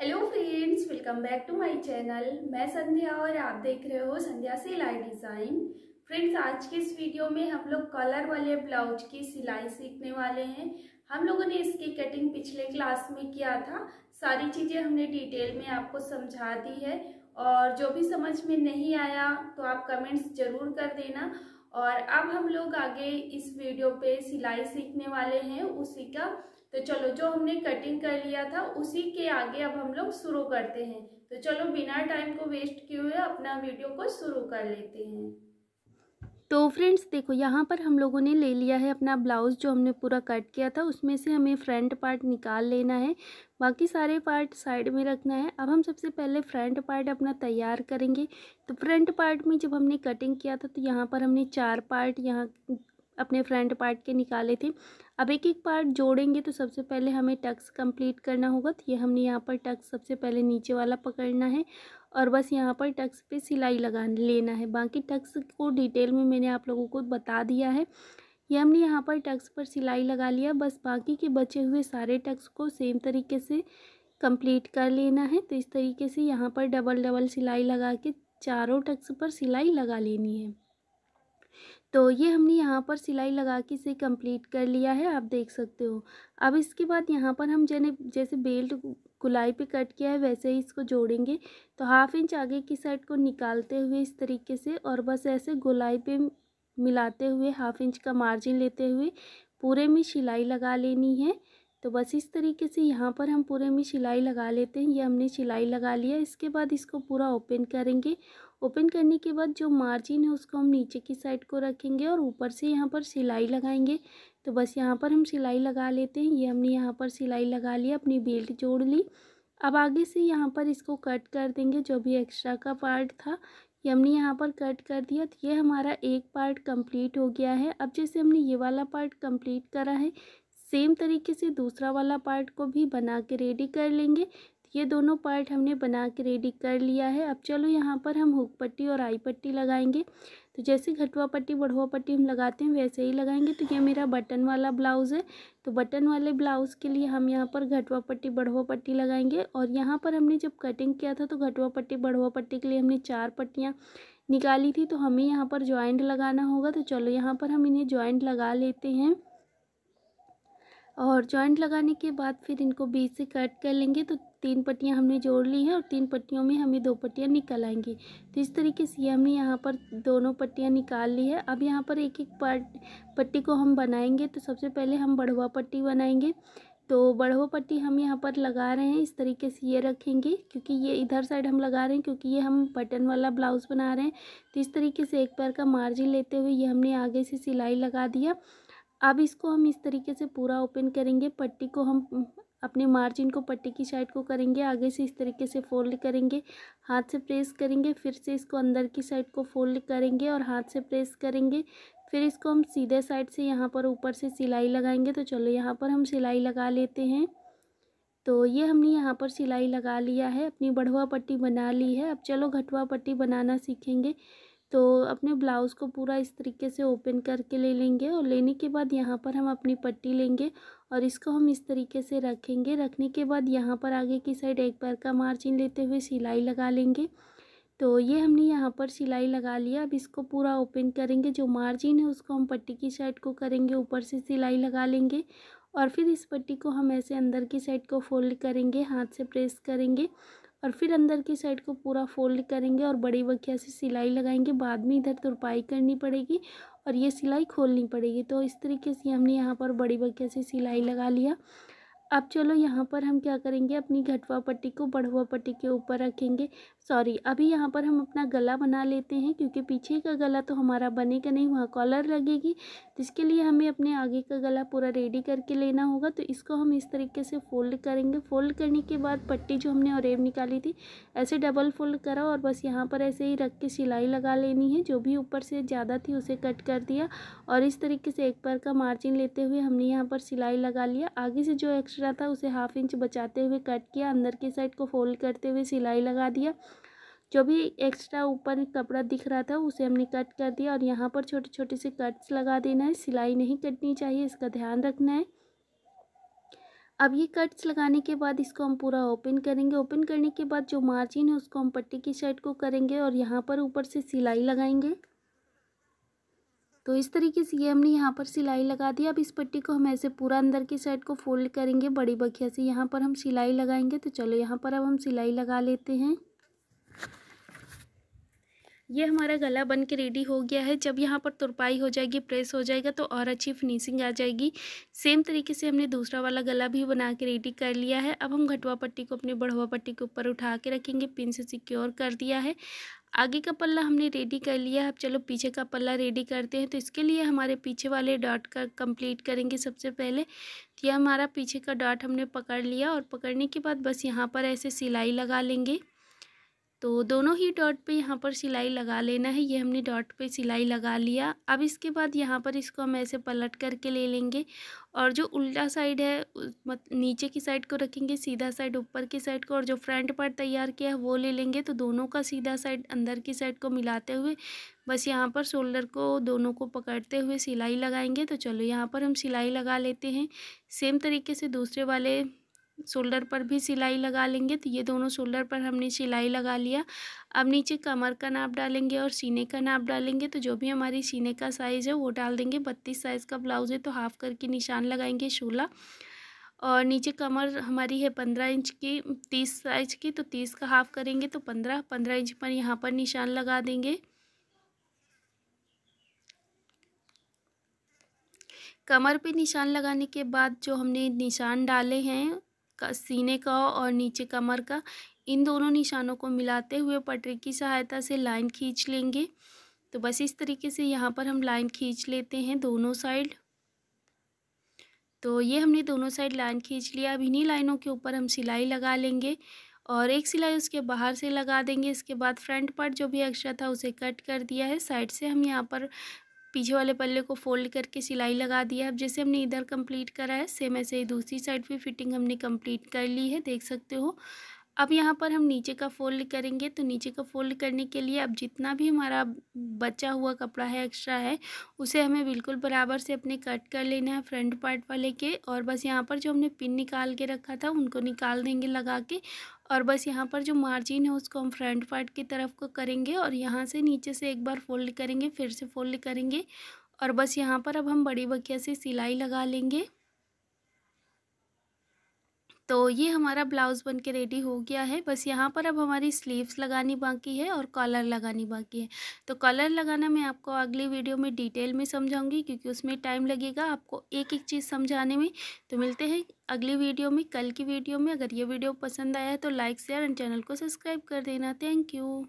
Hello friends welcome back to my channel मैं संध्या और आप देख रहे हो संध्या सिलाई डिज़ाइन फ्रेंड्स आज के इस वीडियो में हम लोग कलर वाले ब्लाउज की सिलाई सीखने वाले हैं। हम लोगों ने इसकी कटिंग पिछले क्लास में किया था। सारी चीज़ें हमने डिटेल में आपको समझा दी है। और जो भी समझ में नहीं आया तो आप कमेंट्स ज़रूर कर देना। और अब हम लोग आगे इस वीडियो पे सिलाई सीखने वाले हैं, उसी का तो चलो, जो हमने कटिंग कर लिया था, उसी के आगे अब हम लोग शुरू करते हैं। तो चलो, बिना टाइम को वेस्ट किए हुए अपना वीडियो को शुरू कर लेते हैं। तो फ्रेंड्स देखो, यहाँ पर हम लोगों ने ले लिया है अपना ब्लाउज़ जो हमने पूरा कट किया था। उसमें से हमें फ्रंट पार्ट निकाल लेना है। बाकी सारे पार्ट साइड में रखना है। अब हम सबसे पहले फ्रंट पार्ट अपना तैयार करेंगे। तो फ्रंट पार्ट में जब हमने कटिंग किया था तो यहाँ पर हमने चार पार्ट यहाँ अपने फ्रंट पार्ट के निकाले थे। अब एक एक पार्ट जोड़ेंगे तो सबसे पहले हमें टक्स कंप्लीट करना होगा। तो ये हमने यहाँ पर टक्स सबसे पहले नीचे वाला पकड़ना है और बस यहाँ पर टक्स पे सिलाई लगा लेना है। बाकी टक्स को डिटेल में मैंने आप लोगों को बता दिया है। ये हमने यहाँ पर टक्स पर सिलाई लगा लिया। बस बाकी के बचे हुए सारे टक्स को सेम तरीके से कंप्लीट कर लेना है। तो इस तरीके से यहाँ पर डबल डबल सिलाई लगा के चारों टक्स पर सिलाई लगा लेनी है। तो ये हमने यहाँ पर सिलाई लगा के इसे कंप्लीट कर लिया है, आप देख सकते हो। अब इसके बाद यहाँ पर हम जैसे जैसे बेल्ट गुलाई पे कट किया है, वैसे ही इसको जोड़ेंगे। तो हाफ़ इंच आगे की साइड को निकालते हुए इस तरीके से और बस ऐसे गुलाई पे मिलाते हुए हाफ़ इंच का मार्जिन लेते हुए पूरे में सिलाई लगा लेनी है। तो बस इस तरीके से यहाँ पर हम पूरे में सिलाई लगा लेते हैं। ये हमने सिलाई लगा लिया। इसके बाद इसको पूरा ओपन करेंगे। ओपन करने के बाद जो मार्जिन है उसको हम नीचे की साइड को रखेंगे और ऊपर से यहाँ पर सिलाई लगाएँगे। तो बस यहाँ पर हम सिलाई लगा लेते हैं। ये हमने यहाँ पर सिलाई लगा लिया अपनी बेल्ट जोड़ ली। अब आगे से यहाँ पर इसको कट कर देंगे। जो भी एक्स्ट्रा का पार्ट था, ये हमने यहाँ पर कट कर दिया। तो ये हमारा एक पार्ट कंप्लीट हो गया है। अब जैसे हमने ये वाला पार्ट कंप्लीट करा है सेम तरीके से दूसरा वाला पार्ट को भी बना के रेडी कर लेंगे। ये दोनों पार्ट हमने बना के रेडी कर लिया है। अब चलो यहाँ पर हम हुक पट्टी और आई पट्टी लगाएँगे। तो जैसे घटवा पट्टी बढ़वा पट्टी हम लगाते हैं, वैसे ही लगाएँगे। तो ये मेरा बटन वाला ब्लाउज़ है। तो बटन वाले ब्लाउज़ के लिए हम यहाँ पर घटवा पट्टी बढ़वा पट्टी लगाएँगे। और यहाँ पर हमने जब कटिंग किया था तो घटवा पट्टी बढ़वा पट्टी के लिए हमने चार पट्टियाँ निकाली थी। तो हमें यहाँ पर ज्वाइंट लगाना होगा। तो चलो यहाँ पर हम इन्हें ज्वाइंट लगा लेते हैं। और जॉइंट लगाने के बाद फिर इनको बीच से कट कर लेंगे। तो तीन पट्टियाँ हमने जोड़ ली हैं और तीन पट्टियों में हमें दो पट्टियाँ निकल आएँगी। तो इस तरीके से हमने यहाँ पर दोनों पट्टियाँ निकाल ली है। अब यहाँ पर एक एक पार्ट पट्टी को हम बनाएँगे। तो सबसे पहले हम बढ़वा पट्टी बनाएँगे। तो बढ़वा पट्टी हम यहाँ पर लगा रहे हैं। इस तरीके से ये रखेंगे, क्योंकि ये इधर साइड हम लगा रहे हैं, क्योंकि ये हम बटन वाला ब्लाउज़ बना रहे हैं। तो इस तरीके से एक पैर का मार्जिन लेते हुए ये हमने आगे से सिलाई लगा दिया। अब इसको हम इस तरीके से पूरा ओपन करेंगे। पट्टी को हम अपने मार्जिन को, पट्टी की साइड को करेंगे। आगे से इस तरीके से फोल्ड करेंगे। हाथ से प्रेस करेंगे, फिर से इसको अंदर की साइड को फोल्ड करेंगे और हाथ से प्रेस करेंगे। फिर इसको हम सीधे साइड से यहाँ पर ऊपर से सिलाई लगाएँगे। तो चलो यहाँ पर हम सिलाई लगा लेते हैं। तो ये हमने यहाँ पर सिलाई लगा लिया है, अपनी बढ़वा पट्टी बना ली है। अब चलो घटवा पट्टी बनाना सीखेंगे। तो अपने ब्लाउज़ को पूरा इस तरीके से ओपन करके ले लेंगे और लेने के बाद यहाँ पर हम अपनी पट्टी लेंगे और इसको हम इस तरीके से रखेंगे। रखने के बाद यहाँ पर आगे की साइड एक पैर का मार्जिन लेते हुए सिलाई लगा लेंगे। तो ये हमने यहाँ पर सिलाई लगा लिया अब इसको पूरा ओपन करेंगे। जो मार्जिन है उसको हम पट्टी की साइड को करेंगे, ऊपर से सिलाई लगा लेंगे और फिर इस पट्टी को हम ऐसे अंदर की साइड को फोल्ड करेंगे, हाथ से प्रेस करेंगे और फिर अंदर की साइड को पूरा फोल्ड करेंगे और बड़ी बखिया से सिलाई लगाएँगे। बाद में इधर तुरपाई करनी पड़ेगी और ये सिलाई खोलनी पड़ेगी। तो इस तरीके से हमने यहाँ पर बड़ी बखिया से सिलाई लगा लिया। अब चलो यहाँ पर हम क्या करेंगे? अपनी घटवा पट्टी को बढ़वा पट्टी के ऊपर रखेंगे। सॉरी अभी यहाँ पर हम अपना गला बना लेते हैं, क्योंकि पीछे का गला तो हमारा बनेगा नहीं, वहाँ कॉलर लगेगी इसके लिए हमें अपने आगे का गला पूरा रेडी करके लेना होगा। तो इसको हम इस तरीके से फोल्ड करेंगे। फोल्ड करने के बाद पट्टी जो हमने ऑरेब निकाली थी, ऐसे डबल फोल्ड करा और बस यहाँ पर ऐसे ही रख के सिलाई लगा लेनी है। जो भी ऊपर से ज़्यादा थी उसे कट कर दिया और इस तरीके से एक पर का मार्जिन लेते हुए हमने यहाँ पर सिलाई लगा लिया। आगे से जो एक्स्ट्रा था, उसे हाफ़ इंच बचाते हुए कट किया, अंदर की साइड को फोल्ड करते हुए सिलाई लगा दिया। जो भी एक्स्ट्रा ऊपर कपड़ा दिख रहा था, उसे हमने कट कर दिया और यहाँ पर छोटे छोटे से कट्स लगा देना है। सिलाई नहीं कटनी चाहिए, इसका ध्यान रखना है। अब ये कट्स लगाने के बाद इसको हम पूरा ओपन करेंगे। ओपन करने के बाद जो मार्जिन है, उसको हम पट्टी की साइड को करेंगे और यहाँ पर ऊपर से सिलाई लगाएँगे। तो इस तरीके से ये हमने यहाँ पर सिलाई लगा दी। अब इस पट्टी को हम ऐसे पूरा अंदर की साइड को फोल्ड करेंगे, बड़ी बखिया से। यहाँ पर हम सिलाई लगाएँगे तो चलो यहाँ पर अब हम सिलाई लगा लेते हैं। ये हमारा गला बन के रेडी हो गया है। जब यहाँ पर तुरपाई हो जाएगी प्रेस हो जाएगा तो और अच्छी फिनिशिंग आ जाएगी। सेम तरीके से हमने दूसरा वाला गला भी बना के रेडी कर लिया है। अब हम घटवा पट्टी को अपनी बढ़वा पट्टी के ऊपर उठा के रखेंगे। पिन से सिक्योर कर दिया है। आगे का पल्ला हमने रेडी कर लिया अब चलो पीछे का पल्ला रेडी करते हैं। तो इसके लिए हमारे पीछे वाले डॉट का कंप्लीट करेंगे सबसे पहले। तो यह हमारा पीछे का डॉट हमने पकड़ लिया और पकड़ने के बाद बस यहाँ पर ऐसे सिलाई लगा लेंगे। तो दोनों ही डॉट पे यहाँ पर सिलाई लगा लेना है। ये हमने डॉट पे सिलाई लगा लिया। अब इसके बाद यहाँ पर इसको हम ऐसे पलट करके ले लेंगे और जो उल्टा साइड है मत, नीचे की साइड को रखेंगे, सीधा साइड, ऊपर की साइड को और जो फ्रंट पार्ट तैयार किया है, वो ले लेंगे। तो दोनों का सीधा साइड, अंदर की साइड को मिलाते हुए बस यहाँ पर शोल्डर को दोनों को पकड़ते हुए सिलाई लगाएँगे। तो चलो यहाँ पर हम सिलाई लगा लेते हैं। सेम तरीके से दूसरे वाले शोल्डर पर भी सिलाई लगा लेंगे तो ये दोनों शोल्डर पर हमने सिलाई लगा लिया। अब नीचे कमर का नाप डालेंगे और सीने का नाप डालेंगे तो जो भी हमारी सीने का साइज़ है वो डाल देंगे। बत्तीस साइज़ का ब्लाउज़ है तो हाफ़ करके निशान लगाएँगे शोला और नीचे कमर हमारी है पंद्रह इंच की, तीस साइज़ की तो तीस का हाफ़ करेंगे तो पंद्रह पंद्रह इंच पर यहाँ पर निशान लगा देंगे। कमर पे निशान लगाने के बाद जो हमने निशान डाले हैं का, सीने का और नीचे कमर का, इन दोनों निशानों को मिलाते हुए पटरी की सहायता से लाइन खींच लेंगे। तो बस इस तरीके से यहाँ पर हम लाइन खींच लेते हैं दोनों साइड। तो ये हमने दोनों साइड लाइन खींच लिया। अब इन्हीं लाइनों के ऊपर हम सिलाई लगा लेंगे और एक सिलाई उसके बाहर से लगा देंगे। इसके बाद फ्रंट पार्ट जो भी एक्स्ट्रा था उसे कट कर दिया है। साइड से हम यहाँ पर पीछे वाले पल्ले को फोल्ड करके सिलाई लगा दिया है। अब जैसे हमने इधर कंप्लीट करा है, सेम ऐसे ही दूसरी साइड भी फिटिंग हमने कंप्लीट कर ली है, देख सकते हो। अब यहाँ पर हम नीचे का फोल्ड करेंगे तो नीचे का फोल्ड करने के लिए अब जितना भी हमारा बचा हुआ कपड़ा है, एक्स्ट्रा है, उसे हमें बिल्कुल बराबर से अपने कट कर लेना है फ्रंट पार्ट वाले के और बस यहाँ पर जो हमने पिन निकाल के रखा था, उनको निकाल देंगे लगा के और बस यहाँ पर जो मार्जिन है उसको हम फ्रंट पार्ट की तरफ़ को करेंगे और यहाँ से नीचे से एक बार फोल्ड करेंगे, फिर से फोल्ड करेंगे और बस यहाँ पर अब हम बड़ी बकिया से सिलाई लगा लेंगे। तो ये हमारा ब्लाउज़ बन के रेडी हो गया है। बस यहाँ पर अब हमारी स्लीव्स लगानी बाकी है और कॉलर लगानी बाकी है। तो कॉलर लगाना मैं आपको अगली वीडियो में डिटेल में समझाऊँगी क्योंकि उसमें टाइम लगेगा आपको एक एक चीज़ समझाने में। तो मिलते हैं अगली वीडियो में, कल की वीडियो में। अगर ये वीडियो पसंद आया है तो लाइक, शेयर एंड चैनल को सब्सक्राइब कर देना। Thank you.